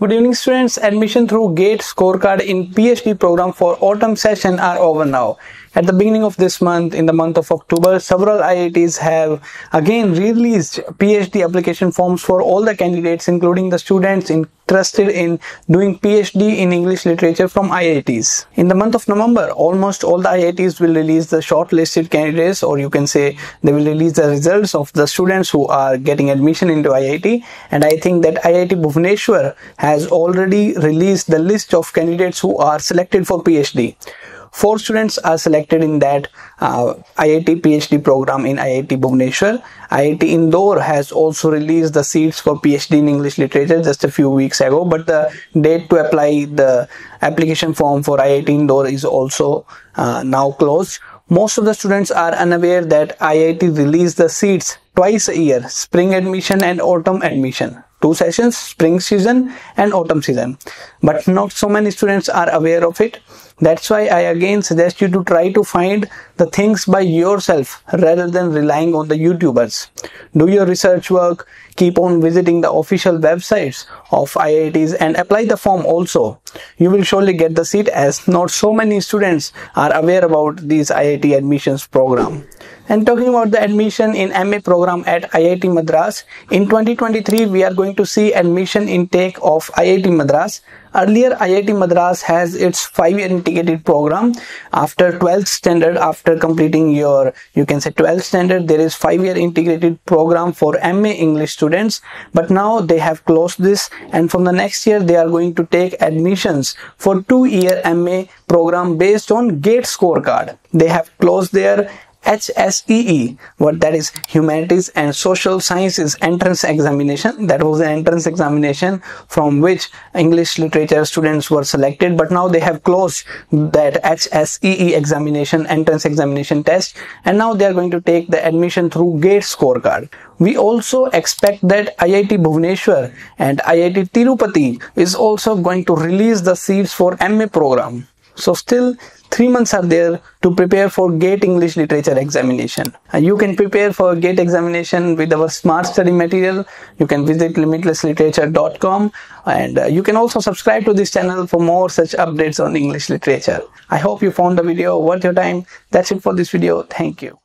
Good evening students. Admission through GATE scorecard in PhD program for autumn session are over now. At the beginning of this month, in the month of October, several IITs have again released PhD application forms for all the candidates, including the students interested in doing PhD in English literature from IITs. In the month of November, almost all the IITs will release the shortlisted candidates, or you can say they will release the results of the students who are getting admission into IIT. And I think that IIT Bhubaneswar has already released the list of candidates who are selected for PhD four students are selected in that uh, IIT PhD program in IIT Bhubaneswar. IIT Indore has also released the seats for PhD in English literature just a few weeks ago, but the date to apply the application form for IIT Indore is also uh, now closed. Most of the students are unaware that IIT release the seats twice a year, spring admission and autumn admission two sessions spring season and autumn season but not so many students are aware of it that's why I again suggest you to try to find the things by yourself rather than relying on the YouTubers. Do your research work, keep on visiting the official websites of IITs and apply the form also. You will surely get the seat as not so many students are aware about these IIT admissions program. And talking about the admission in MA program at IIT Madras, in 2023 we are going to see admission intake of IIT Madras. Earlier IIT Madras has its 5-year integrated program. After 12th standard, after completing your, you can say 12th standard, there is 5-year integrated program for MA English students. But now they have closed this and from the next year they are going to take admissions for 2-year MA program based on GATE scorecard. They have closed their HSEE, what that is Humanities and Social Sciences entrance examination. That was the entrance examination from which English literature students were selected, but now they have closed that HSEE examination, entrance examination test, and now they are going to take the admission through GATE scorecard. We also expect that IIT Bhubaneswar and IIT Tirupati is also going to release the seats for MA program. So still three months are there to prepare for GATE English Literature examination. And you can prepare for GATE examination with our smart study material. You can visit limitlessliterature.com and uh, you can also subscribe to this channel for more such updates on English literature. I hope you found the video worth your time. That's it for this video. Thank you.